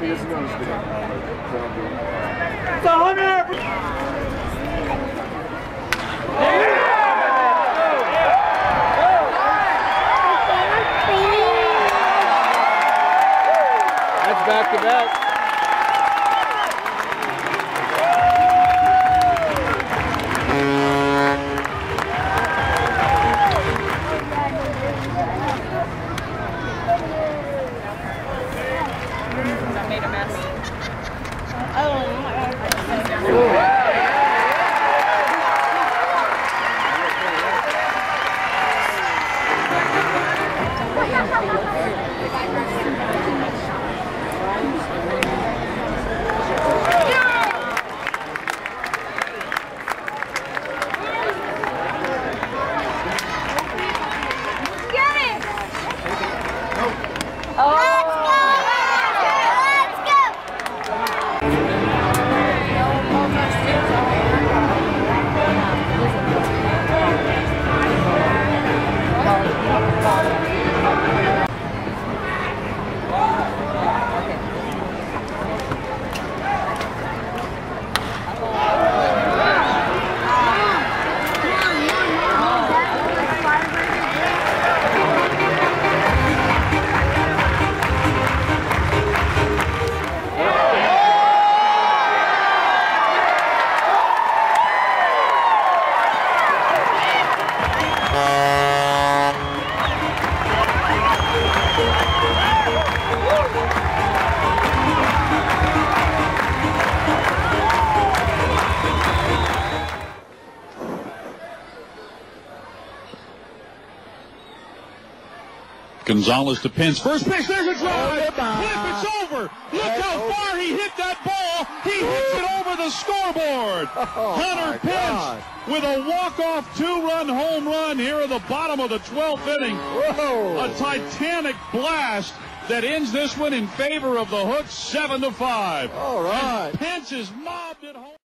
It's a hundred! Back to back. Made a mess. Get it! Let's go! Gonzalez to Pence. First pitch, there's a drive. Cliff, it's over. Look how far he hit that ball. He hits it over the scoreboard. Hunter Pence with a walk-off two-run home run here in the bottom of the 12th inning. A titanic blast that ends this one in favor of the Hooks, seven to five. All right. And Pence is mobbed at home.